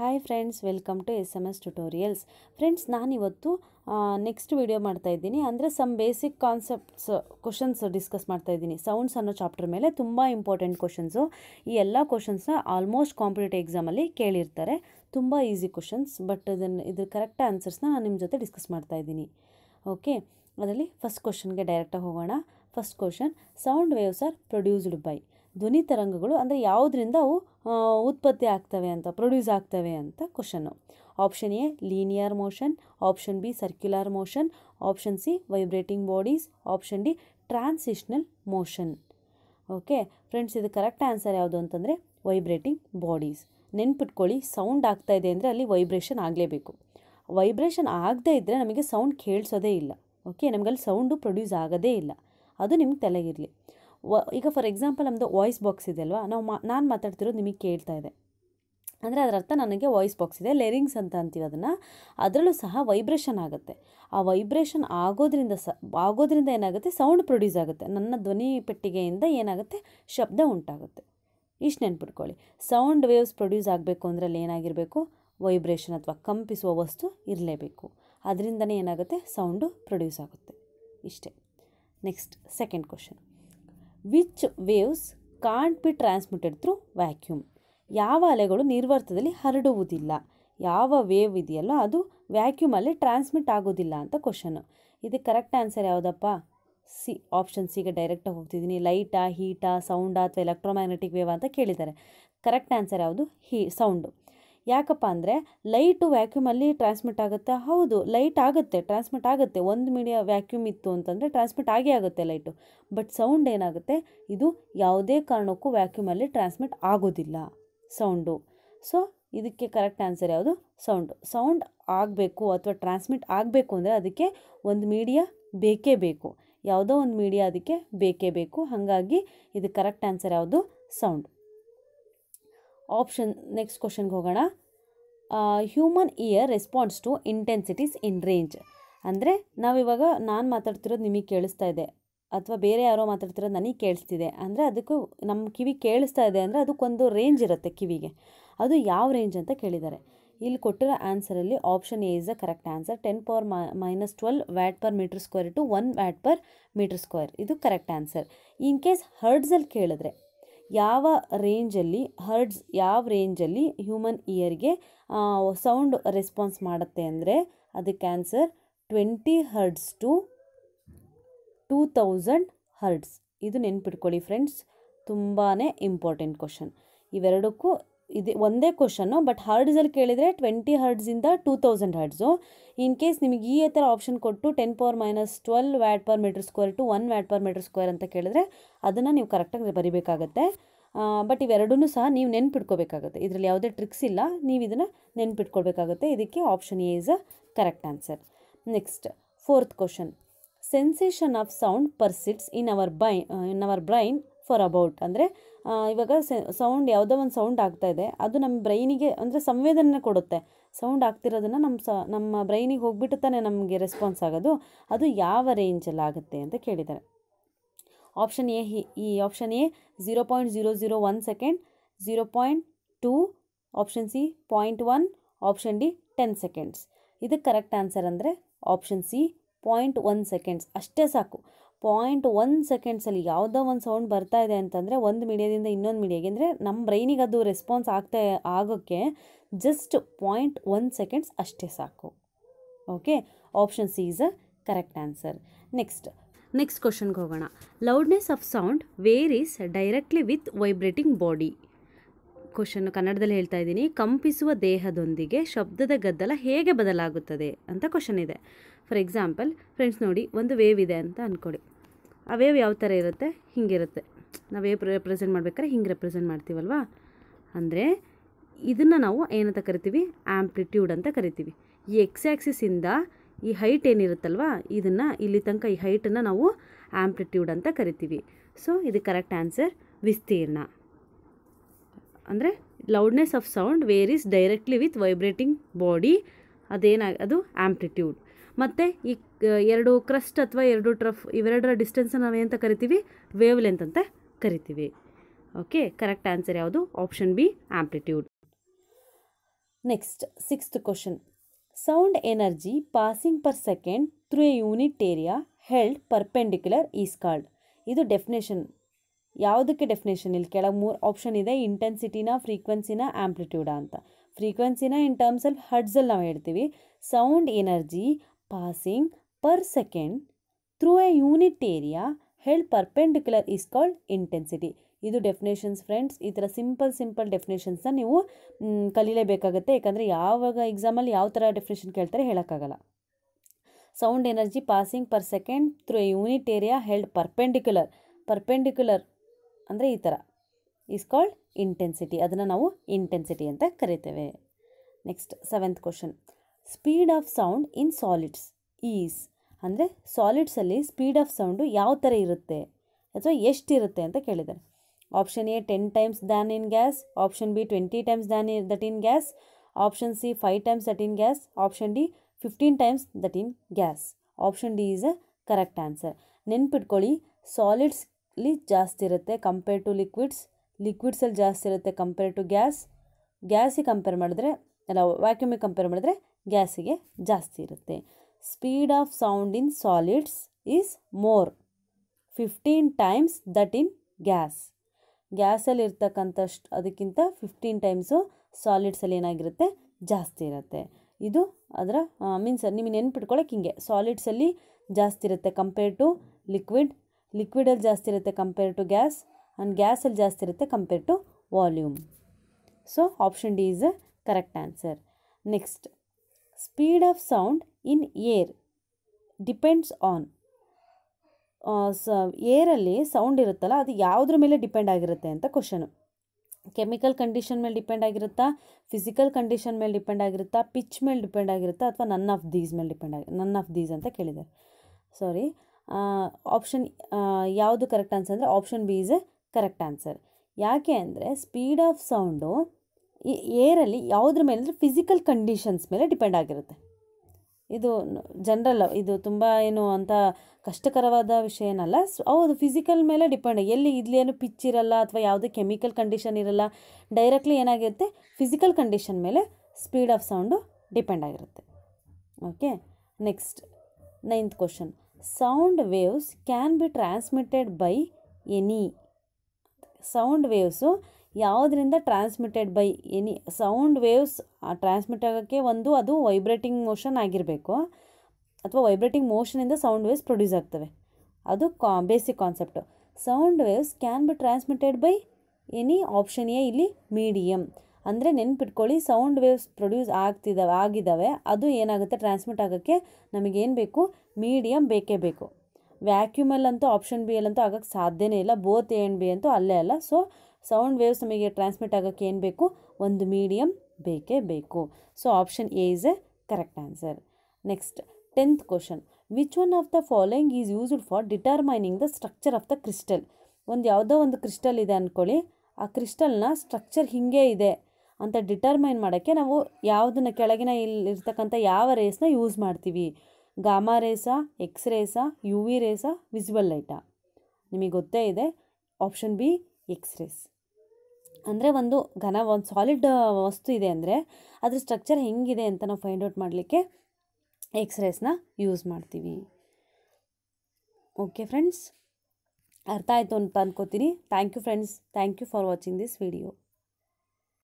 Hi friends welcome to S M S tutorials friends ನಾನಿವತ್ತು next video ಮಾಡ್ತಾ ಇದ್ದೀನಿ. ಅಂದರೆ some basic concepts questions discuss ಮಾಡ್ತಾ ಇದ್ದೀನಿ. ಸೌಂಡ್ಸ್ ಅನ್ನೋ ಚಾಪ್ಟರ್ ಮೇಲೆ ತುಂಬ ಇಂಪಾರ್ಟೆಂಟ್ ಕ್ವಶನ್ಸು ಈ ಎಲ್ಲ ಕ್ವಶನ್ಸ್ನ ಆಲ್ಮೋಸ್ಟ್ ಕಾಂಪಿಟೇಟಿವ್ ಎಕ್ಸಾಮಲ್ಲಿ ಕೇಳಿರ್ತಾರೆ. ತುಂಬ ಈಸಿ ಕ್ವಶನ್ಸ್ ಬಟ್ ಇದನ್ನು ಇದ್ರ ಕರೆಕ್ಟ್ ಆನ್ಸರ್ಸ್ನ ನಾನು ನಿಮ್ಮ ಜೊತೆ ಡಿಸ್ಕಸ್ ಮಾಡ್ತಾ ಇದ್ದೀನಿ. ಓಕೆ ಅದರಲ್ಲಿ ಫಸ್ಟ್ ಕ್ವಶನ್ಗೆ ಡೈರೆಕ್ಟಾಗಿ ಹೋಗೋಣ. First question sound waves are produced by ಧ್ವನಿ ತರಂಗಗಳು ಅಂದರೆ ಯಾವುದರಿಂದ ಅವು ಉತ್ಪತ್ತಿ ಆಗ್ತವೆ ಅಂತ ಪ್ರೊಡ್ಯೂಸ್ ಆಗ್ತವೆ ಅಂತ question option A linear motion option B circular motion option C vibrating bodies option D transitional motion okay friends ಇದು ಕರೆಕ್ಟ್ ಆನ್ಸರ್ ಯಾವುದು ಅಂತಂದರೆ ವೈಬ್ರೇಟಿಂಗ್ ಬಾಡೀಸ್ ನೆನ್ಪಿಟ್ಕೊಳ್ಳಿ ಸೌಂಡ್ ಆಗ್ತಾ ಇದೆ ಅಂದರೆ ಅಲ್ಲಿ ವೈಬ್ರೇಷನ್ ಆಗಲೇಬೇಕು. ವೈಬ್ರೇಷನ್ ಆಗದೇ ಇದ್ದರೆ ನಮಗೆ ಸೌಂಡ್ ಕೇಳಿಸೋದೇ ಇಲ್ಲ. ಓಕೆ ನಮಗಲ್ಲಿ ಸೌಂಡು ಪ್ರೊಡ್ಯೂಸ್ ಆಗೋದೇ ಇಲ್ಲ. ಅದು ನಿಮ್ಗೆ ತಲೆಗಿರಲಿ ಈಗ ಫಾರ್ ಎಕ್ಸಾಂಪಲ್ ನಮ್ಮದು ವಾಯ್ಸ್ ಬಾಕ್ಸ್ ಇದೆ ಅಲ್ವಾ? ನಾವು ಮಾ, ನಾನು ಮಾತಾಡ್ತಿರೋದು ನಿಮಗೆ ಕೇಳ್ತಾ ಇದೆ. ಅಂದರೆ ಅದರ ಅರ್ಥ ನನಗೆ ವಾಯ್ಸ್ ಬಾಕ್ಸ್ ಇದೆ ಲೆರಿಂಗ್ಸ್ ಅಂತ ಅಂತೀವಿ ಅದನ್ನು. ಅದರಲ್ಲೂ ಸಹ ವೈಬ್ರೇಷನ್ ಆಗುತ್ತೆ. ಆ ವೈಬ್ರೇಷನ್ ಆಗೋದ್ರಿಂದ ಸ, ಆಗೋದ್ರಿಂದ ಏನಾಗುತ್ತೆ? ಸೌಂಡ್ ಪ್ರೊಡ್ಯೂಸ್ ಆಗುತ್ತೆ. ನನ್ನ ಧ್ವನಿ ಪೆಟ್ಟಿಗೆಯಿಂದ ಏನಾಗುತ್ತೆ? ಶಬ್ದ ಉಂಟಾಗುತ್ತೆ. ಇಷ್ಟು ನೆನ್ಪಿಟ್ಕೊಳ್ಳಿ. ಸೌಂಡ್ ವೇವ್ಸ್ ಪ್ರೊಡ್ಯೂಸ್ ಆಗಬೇಕು ಅಂದರೆ ಏನಾಗಿರಬೇಕು? ವೈಬ್ರೇಷನ್ ಅಥವಾ ಕಂಪಿಸುವ ವಸ್ತು ಇರಲೇಬೇಕು. ಅದರಿಂದನೇ ಏನಾಗುತ್ತೆ? ಸೌಂಡು ಪ್ರೊಡ್ಯೂಸ್ ಆಗುತ್ತೆ. ಇಷ್ಟೇ. Next second question which waves can't be transmitted through vacuum ಯಾವ ಅಲೆಗಳು ನಿರ್ವರ್ತದಲ್ಲಿ ಹರಡುವುದಿಲ್ಲ. ಯಾವ ವೇವ್ ಇದೆಯಲ್ಲ ಅದು ವ್ಯಾಕ್ಯೂಮಲ್ಲಿ ಟ್ರಾನ್ಸ್ಮಿಟ್ ಆಗೋದಿಲ್ಲ ಅಂತ ಕ್ವಶನು ಇದಕ್ಕೆ ಕರೆಕ್ಟ್ ಆನ್ಸರ್ ಯಾವುದಪ್ಪ? ಸಿ ಆಪ್ಷನ್ ಸಿಗೆ ಡೈರೆಕ್ಟಾಗಿ ಹೋಗ್ತಿದ್ದೀನಿ. ಲೈಟಾ ಹೀಟಾ ಸೌಂಡಾ ಅಥವಾ ಎಲೆಕ್ಟ್ರೋಮ್ಯಾಗ್ನೆಟಿಕ್ ವೇವ್ ಅಂತ ಕೇಳಿದ್ದಾರೆ. ಕರೆಕ್ಟ್ ಆನ್ಸರ್ ಯಾವುದು? ಹೀ ಸೌಂಡು ಯಾಕಪ್ಪ ಅಂದರೆ ಲೈಟು ವ್ಯಾಕ್ಯೂಮಲ್ಲಿ ಟ್ರಾನ್ಸ್ಮಿಟ್ ಆಗುತ್ತೆ. ಹೌದು ಲೈಟ್ ಆಗುತ್ತೆ ಟ್ರಾನ್ಸ್ಮಿಟ್ ಆಗುತ್ತೆ. ಒಂದು ಮೀಡಿಯಾ ವ್ಯಾಕ್ಯೂಮ್ ಇತ್ತು ಅಂತಂದರೆ ಟ್ರಾನ್ಸ್ಮಿಟ್ ಆಗೇ ಆಗುತ್ತೆ ಲೈಟು ಬಟ್ ಸೌಂಡ್ ಏನಾಗುತ್ತೆ? ಇದು ಯಾವುದೇ ಕಾರಣಕ್ಕೂ ವ್ಯಾಕ್ಯೂಮಲ್ಲಿ ಟ್ರಾನ್ಸ್ಮಿಟ್ ಆಗೋದಿಲ್ಲ ಸೌಂಡು ಸೊ ಇದಕ್ಕೆ ಕರೆಕ್ಟ್ ಆನ್ಸರ್ ಯಾವುದು? ಸೌಂಡು ಸೌಂಡ್ ಆಗಬೇಕು ಅಥವಾ ಟ್ರಾನ್ಸ್ಮಿಟ್ ಆಗಬೇಕು ಅಂದರೆ ಅದಕ್ಕೆ ಒಂದು ಮೀಡಿಯಾ ಬೇಕೇ ಬೇಕು. ಯಾವುದೋ ಒಂದು ಮೀಡಿಯಾ ಅದಕ್ಕೆ ಬೇಕೇ ಬೇಕು. ಹಾಗಾಗಿ ಇದು ಕರೆಕ್ಟ್ ಆನ್ಸರ್ ಯಾವುದು? ಸೌಂಡ್ ಆಪ್ಷನ್ ನೆಕ್ಸ್ಟ್ ಕ್ವಶನ್ಗೆ ಹೋಗೋಣ. Human ear response to intensities in range ಅಂದರೆ ನಾವಿವಾಗ ನಾನು ಮಾತಾಡ್ತಿರೋದು ನಿಮಗೆ ಕೇಳಿಸ್ತಾ ಇದೆ. ಅಥವಾ ಬೇರೆ ಯಾರೋ ಮಾತಾಡ್ತಿರೋದು ನನಗೆ ಕೇಳಿಸ್ತಿದೆ. ಅಂದರೆ ಅದಕ್ಕೂ ನಮ್ಮ ಕಿವಿ ಕೇಳಿಸ್ತಾ ಇದೆ ಅಂದರೆ ಅದಕ್ಕೊಂದು ರೇಂಜ್ ಇರುತ್ತೆ ಕಿವಿಗೆ. ಅದು ಯಾವ ರೇಂಜ್ ಅಂತ ಕೇಳಿದ್ದಾರೆ. ಇಲ್ಲಿ ಕೊಟ್ಟಿರೋ ಆನ್ಸರಲ್ಲಿ option A is a correct answer ten power minus twelve watt per metre square to one watt per metre square ಇದು ಕರೆಕ್ಟ್ ಆನ್ಸರ್ ಇನ್ ಕೇಸ್ ಹರ್ಡ್ಸಲ್ಲಿ ಕೇಳಿದ್ರೆ ಯಾವ ರೇಂಜಲ್ಲಿ ಹರ್ಡ್ಸ್ ಯಾವ ರೇಂಜಲ್ಲಿ ಹ್ಯೂಮನ್ ಇಯರ್ಗೆ ಸೌಂಡ್ ರೆಸ್ಪಾನ್ಸ್ ಮಾಡುತ್ತೆ ಅಂದರೆ ಅದಕ್ಕೆ answer twenty hertz to two thousand hertz ಇದು ನೆನ್ಪಿಟ್ಕೊಳ್ಳಿ ಫ್ರೆಂಡ್ಸ್ ತುಂಬಾ ಇಂಪಾರ್ಟೆಂಟ್ ಕ್ವಶನ್ ಇವೆರಡಕ್ಕೂ ಇದೆ, ಒಂದೇ ಕ್ವಶನ್ನು ಬಟ್ ಹರ್ಡ್ಸಲ್ಲಿ ಕೇಳಿದರೆ twenty ಹರ್ಡ್ಸಿಂದ two thousand hertz in case ನಿಮಗೆ ಈ ಥರ ಆಪ್ಷನ್ ಕೊಟ್ಟು ten power minus twelve watt per metre square to one watt per metre square ಅಂತ ಕೇಳಿದ್ರೆ ಅದನ್ನು ನೀವು ಕರೆಕ್ಟಾಗಿ ಬರಿಬೇಕಾಗತ್ತೆ. ಬಟ್ ಇವೆರಡೂ ಸಹ ನೀವು ನೆನ್ಪಿಟ್ಕೋಬೇಕಾಗುತ್ತೆ. ಇದರಲ್ಲಿ ಯಾವುದೇ ಟ್ರಿಕ್ಸ್ ಇಲ್ಲ, ನೀವು ಇದನ್ನು ನೆನ್ಪಿಟ್ಕೊಳ್ಬೇಕಾಗುತ್ತೆ. ಇದಕ್ಕೆ option A is a correct answer next fourth question sensation of sound persists in our by in our brain for about. ಅಂದರೆ ಇವಾಗ ಸೌಂಡ್ ಯಾವುದೋ ಒಂದು ಸೌಂಡ್ ಆಗ್ತಾ ಇದೆ, ಅದು ನಮ್ಮ ಬ್ರೈನಿಗೆ, ಅಂದರೆ ಸಂವೇದನೆ ಕೊಡುತ್ತೆ. ಸೌಂಡ್ ಆಗ್ತಿರೋದನ್ನು ನಮ್ಮ ಸ, ನಮ್ಮ ಬ್ರೈನಿಗೆ ಹೋಗ್ಬಿಟ್ಟು ತಾನೇ ನಮಗೆ ರೆಸ್ಪಾನ್ಸ್ ಆಗೋದು. ಅದು ಯಾವ ರೇಂಜಲ್ಲಿ ಆಗುತ್ತೆ ಅಂತ ಕೇಳಿದ್ದಾರೆ. ಆಪ್ಷನ್ ಎ ಈ option A zero point zero zero one second zero point two option C point one option D ten seconds ಇದಕ್ಕೆ ಕರೆಕ್ಟ್ ಆನ್ಸರ್ ಅಂದರೆ option C point one seconds ಅಷ್ಟೇ ಸಾಕು. ಪಾಯಿಂಟ್ ಒನ್ ಸೆಕೆಂಡ್ಸಲ್ಲಿ ಯಾವುದೋ ಒಂದು ಸೌಂಡ್ ಬರ್ತಾ ಇದೆ ಅಂತಂದರೆ ಒಂದು ಮೀಡಿಯಾದಿಂದ ಇನ್ನೊಂದು ಮೀಡಿಯಾಗೆ, ಅಂದರೆ ನಮ್ಮ ಬ್ರೈನಿಗೆ ಅದು ರೆಸ್ಪಾನ್ಸ್ ಆಗ್ತಾ ಆಗೋಕ್ಕೆ ಜಸ್ಟ್ ಪಾಯಿಂಟ್ ಒನ್ ಸೆಕೆಂಡ್ಸ್ ಅಷ್ಟೇ ಸಾಕು. Okay option C is a correct answer next next ಕ್ವಶನ್ಗೆ ಹೋಗೋಣ. Loudness of sound varies directly with vibrating body question ಕನ್ನಡದಲ್ಲಿ ಹೇಳ್ತಾ ಇದ್ದೀನಿ, ಕಂಪಿಸುವ ದೇಹದೊಂದಿಗೆ ಶಬ್ದದ ಗದ್ದಲ ಹೇಗೆ ಬದಲಾಗುತ್ತದೆ? ಅಂತ ಕ್ವಶನ್ ಇದೆ. ಫಾರ್ ಎಕ್ಸಾಂಪಲ್ ಫ್ರೆಂಡ್ಸ್ ನೋಡಿ, ಒಂದು ವೇವ್ ಇದೆ ಅಂತ ಅಂದ್ಕೊಳ್ಳಿ ಆ ವೇವ್ ಯಾವ ಥರ ಇರುತ್ತೆ? ಹಿಂಗಿರುತ್ತೆ. ನಾವು ವೇವ್ ರೆಪ್ರೆಸೆಂಟ್ ಮಾಡ್ಬೇಕಾದ್ರೆ ಹಿಂಗೆ ರೆಪ್ರೆಸೆಂಟ್ ಮಾಡ್ತೀವಲ್ವಾ? ಅಂದರೆ ಇದನ್ನು ನಾವು ಏನಂತ ಕರಿತೀವಿ? ಆ್ಯಂಪ್ಲಿಟ್ಯೂಡ್ ಅಂತ ಕರಿತೀವಿ. ಈ ಎಕ್ಸ್ ಆ್ಯಕ್ಸಿಸಿಂದ ಈ ಹೈಟ್ ಏನಿರುತ್ತಲ್ವಾ? ಇದನ್ನು ಇಲ್ಲಿ ತನಕ ಈ ಹೈಟನ್ನು ನಾವು ಆ್ಯಂಪ್ಲಿಟ್ಯೂಡ್ ಅಂತ ಕರಿತೀವಿ. ಸೊ ಇದು ಕರೆಕ್ಟ್ ಆನ್ಸರ್ ವಿಸ್ತೀರ್ಣ. ಅಂದರೆ loudness of sound varies directly with vibrating body ಅದೇನ, ಅದು ಆ್ಯಂಪ್ಲಿಟ್ಯೂಡ್ ಮತ್ತು ಈ ಎರಡು ಕ್ರಸ್ಟ್ ಅಥವಾ ಎರಡು ಟ್ರಫ್, ಇವೆರಡರ ಡಿಸ್ಟೆನ್ಸ್ ಏನಂತ ಕರಿತೀವಿ? ವೇವ್ ಲೆಂತ್ ಅಂತ ಕರಿತೀವಿ. ಓಕೆ ಕರೆಕ್ಟ್ ಆನ್ಸರ್ ಯಾವುದು? Option B amplitude next sixth question sound energy passing per second through a unit area held perpendicular is called ಇದು ಡೆಫಿನೇಷನ್ ಯಾವುದಕ್ಕೆ ಡೆಫಿನೇಷನ್ ಇಲ್ಲಿ? ಕೆಳಗೆ ಮೂರು ಆಪ್ಷನ್ ಇದೆ ಇಂಟೆನ್ಸಿಟಿನ ಫ್ರೀಕ್ವೆನ್ಸಿನ ಆ್ಯಂಪ್ಲಿಟ್ಯೂಡ ಅಂತ. ಫ್ರೀಕ್ವೆನ್ಸಿನ ಇನ್ ಟರ್ಮ್ಸ್ ಆಫ್ ಹಡ್ಸಲ್ಲಿ ನಾವು ಹೇಳ್ತೀವಿ. Sound energy passing per second through a unit area held perpendicular is called intensity ಇದು ಡೆಫಿನೇಷನ್ಸ್ ಫ್ರೆಂಡ್ಸ್ ಈ ಥರ ಸಿಂಪಲ್ ಸಿಂಪಲ್ ಡೆಫಿನೇಷನ್ಸ್ನ ನೀವು ಕಲೀಲೇಬೇಕಾಗತ್ತೆ. ಯಾಕಂದರೆ ಯಾವಾಗ ಎಕ್ಸಾಮಲ್ಲಿ ಯಾವ ಥರ ಡೆಫಿನೇಷನ್ ಕೇಳ್ತಾರೆ ಹೇಳೋಕ್ಕಾಗಲ್ಲ. Sound energy passing per second through a unit area held perpendicular perpendicular ಅಂದರೆ ಈ ಥರ ಈಸ್ ಕಾಲ್ಡ್ ಇಂಟೆನ್ಸಿಟಿ ಅದನ್ನು ನಾವು ಇಂಟೆನ್ಸಿಟಿ ಅಂತ ಕರಿತೇವೆ. Next seventh question speed of sound in solids is ಅಂದರೆ ಸಾಲಿಡ್ಸಲ್ಲಿ ಸ್ಪೀಡ್ ಆಫ್ ಸೌಂಡು ಯಾವ ಥರ ಇರುತ್ತೆ? ಅಥವಾ ಎಷ್ಟಿರುತ್ತೆ ಅಂತ ಕೇಳಿದ್ದಾರೆ. Option A ten times than in gas option B twenty times than in that in gas option C five times that in gas option D fifteen times that in gas option D is a correct answer ನೆನ್ಪಿಟ್ಕೊಳ್ಳಿ ಸಾಲಿಡ್ಸ್ಲಿ ಜಾಸ್ತಿ ಇರುತ್ತೆ compare to liquids ಲಿಕ್ವಿಡ್ಸಲ್ಲಿ ಜಾಸ್ತಿ ಇರುತ್ತೆ compare to gas ಗ್ಯಾಸಿಗೆ compare ಮಾಡಿದ್ರೆ, ಅಲ್ಲ ವ್ಯಾಕ್ಯೂಮಿಗೆ ಕಂಪೇರ್ ಮಾಡಿದ್ರೆ ಗ್ಯಾಸಿಗೆ ಜಾಸ್ತಿ ಇರುತ್ತೆ. Speed of sound in solids is more fifteen times that in gas ಗ್ಯಾಸಲ್ಲಿ ಇರ್ತಕ್ಕಂಥಷ್ಟು, ಅದಕ್ಕಿಂತ ಫಿಫ್ಟೀನ್ ಟೈಮ್ಸು ಸಾಲಿಡ್ಸಲ್ಲಿ ಏನಾಗಿರುತ್ತೆ? ಜಾಸ್ತಿ ಇರುತ್ತೆ. ಇದು ಅದರ ಮೀನ್ಸ್ ನಿಮಗೆ ನೆನ್ಪಿಟ್ಕೊಳಕ್ಕೆ ಹಿಂಗೆ. ಸಾಲಿಡ್ಸಲ್ಲಿ ಜಾಸ್ತಿ ಇರುತ್ತೆ ಕಂಪೇರ್ ಟು ಲಿಕ್ವಿಡ್ ಲಿಕ್ವಿಡಲ್ಲಿ ಜಾಸ್ತಿ ಇರುತ್ತೆ ಕಂಪೇರ್ ಟು ಗ್ಯಾಸ್ ಆ್ಯಂಡ್ ಗ್ಯಾಸಲ್ಲಿ ಜಾಸ್ತಿ ಇರುತ್ತೆ compare to volume so option D is a correct answer next speed of sound in air depends on the ಏರಲ್ಲಿ sound ಇರುತ್ತಲ್ಲ, ಅದು ಯಾವುದ್ರ ಮೇಲೆ ಡಿಪೆಂಡ್ ಆಗಿರುತ್ತೆ ಅಂತ ಕ್ವಶನು ಕೆಮಿಕಲ್ ಕಂಡೀಷನ್ ಮೇಲೆ ಡಿಪೆಂಡ್ ಆಗಿರುತ್ತಾ ಫಿಸಿಕಲ್ ಕಂಡೀಷನ್ ಮೇಲೆ ಡಿಪೆಂಡ್ ಆಗಿರುತ್ತಾ ಪಿಚ್ ಮೇಲೆ ಡಿಪೆಂಡ್ ಆಗಿರುತ್ತಾ, ಅಥವಾ ನನ್ ಆಫ್ ದೀಸ್ ಮೇಲೆ ಡಿಪೆಂಡ್ ಆಗಿ ನನ್ ಆಫ್ ದೀಸ್ ಅಂತ ಕೇಳಿದ್ದಾರೆ. ಸಾರಿ ಆಪ್ಷನ್ ಯಾವುದು ಕರೆಕ್ಟ್ ಆನ್ಸರ್ ಅಂದರೆ option B is a correct answer ಯಾಕೆ ಅಂದರೆ ಸ್ಪೀಡ್ ಆಫ್ ಸೌಂಡು ಏರಲ್ಲಿ ಯಾವುದ್ರ ಮೇಲೆ ಅಂದರೆ ಫಿಸಿಕಲ್ ಕಂಡೀಷನ್ಸ್ ಮೇಲೆ ಡಿಪೆಂಡ್ ಆಗಿರುತ್ತೆ. ಇದು ಜನರಲ್ ಇದು ತುಂಬ ಏನು ಅಂತ ಕಷ್ಟಕರವಾದ ವಿಷಯ ಏನಲ್ಲ ಸೊ ಹೌದು ಫಿಸಿಕಲ್ ಮೇಲೆ ಡಿಪೆಂಡ್ ಎಲ್ಲಿ ಇಲ್ಲಿ ಏನು ಪಿಚ್ ಇರಲ್ಲ ಅಥವಾ ಯಾವುದೇ ಕೆಮಿಕಲ್ ಕಂಡೀಷನ್ ಇರಲ್ಲ ಡೈರೆಕ್ಟ್ಲಿ ಏನಾಗಿರುತ್ತೆ ಫಿಸಿಕಲ್ ಕಂಡೀಷನ್ ಮೇಲೆ ಸ್ಪೀಡ್ ಆಫ್ ಸೌಂಡು ಡಿಪೆಂಡ್ ಆಗಿರುತ್ತೆ. Okay next ninth question sound waves can be transmitted by any sound waves ಯಾವುದರಿಂದ transmitted by any sound waves transmit ಆಗೋಕ್ಕೆ ಒಂದು ಅದು ವೈಬ್ರೇಟಿಂಗ್ ಮೋಷನ್ ಆಗಿರಬೇಕು. ಅಥವಾ ವೈಬ್ರೇಟಿಂಗ್ ಮೋಷನಿಂದ ಸೌಂಡ್ ವೇವ್ಸ್ ಪ್ರೊಡ್ಯೂಸ್ ಆಗ್ತವೆ. ಅದು ಕಾ basic concept sound waves can be transmitted by any option A, ಇಲ್ಲಿ ಮೀಡಿಯಮ್ ಅಂದರೆ ನೆನ್ಪಿಟ್ಕೊಳ್ಳಿ ಸೌಂಡ್ ವೇವ್ಸ್ ಪ್ರೊಡ್ಯೂಸ್ ಆಗ್ತಿದ್ದಾವೆ ಆಗಿದ್ದಾವೆ ಅದು ಏನಾಗುತ್ತೆ ಟ್ರಾನ್ಸ್ಮಿಟ್ ಆಗೋಕ್ಕೆ ನಮಗೇನು ಬೇಕು? ಮೀಡಿಯಮ್ ಬೇಕೇ ಬೇಕು. ವ್ಯಾಕ್ಯೂಮಲ್ಲಂತೂ ಆಪ್ಷನ್ ಬಿ ಅಲ್ಲಂತೂ ಆಗೋಕ್ಕೆ ಸಾಧ್ಯನೇ ಇಲ್ಲ. ಬೋತ್ ಎ ಆ್ಯಂಡ್ ಬಿ ಅಂತೂ ಅಲ್ಲೇ ಅಲ್ಲ. ಸೊ, ಸೌಂಡ್ ವೇವ್ಸ್ ನಮಗೆ ಟ್ರಾನ್ಸ್ಮಿಟ್ ಆಗೋಕ್ಕೆ ಏನು ಬೇಕು? ಒಂದು ಮೀಡಿಯಮ್ ಬೇಕೇ ಬೇಕು. So, option A is a correct answer. Next, tenth question. Which one of the following is used for determining the structure of the crystal? ಒಂದು ಯಾವುದೋ ಒಂದು ಕ್ರಿಸ್ಟಲ್ ಇದೆ ಅಂದ್ಕೊಳ್ಳಿ ಆ ಕ್ರಿಸ್ಟಲ್ನ ಸ್ಟ್ರಕ್ಚರ್ ಹೀಗೆ ಇದೆ ಅಂತ ಡಿಟರ್ಮೈನ್ ಮಾಡೋಕ್ಕೆ ನಾವು ಯಾವುದನ್ನ ಕೆಳಗಿನ ಇಲ್ಲಿ ಇರ್ತಕ್ಕಂಥ ಯಾವ ರೇಸ್ನ ಯೂಸ್ ಮಾಡ್ತೀವಿ. ಗಾಮಾ ರೇಸಾ, ಎಕ್ಸ್ ರೇಸಾ, ಯು ವಿ ರೇಸಾ ವಿಸಿಬಲ್ ಲೈಟಾ. ನಿಮಗೆ ಗೊತ್ತೇ ಇದೆ, ಆಪ್ಷನ್ ಬಿ, ಎಕ್ಸ್ ರೇಸ್. ಅಂದರೆ ಒಂದು ಘನ, ಒಂದು ಸಾಲಿಡ್ ವಸ್ತು ಇದೆ ಅಂದರೆ ಅದ್ರ ಸ್ಟ್ರಕ್ಚರ್ ಹೆಂಗಿದೆ ಅಂತ ನಾವು ಫೈಂಡ್ ಔಟ್ ಮಾಡಲಿಕ್ಕೆ ಎಕ್ಸ್ ರೇಸ್ನ ಯೂಸ್ ಮಾಡ್ತೀವಿ. ಓಕೆ ಫ್ರೆಂಡ್ಸ್ ಅರ್ಥ ಆಯಿತು ಅಂತ ಅಂದ್ಕೋತೀನಿ thank you friends thank you for watching this video